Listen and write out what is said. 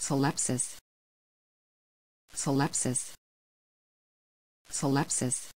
Solepsis. Solepsis. Solepsis.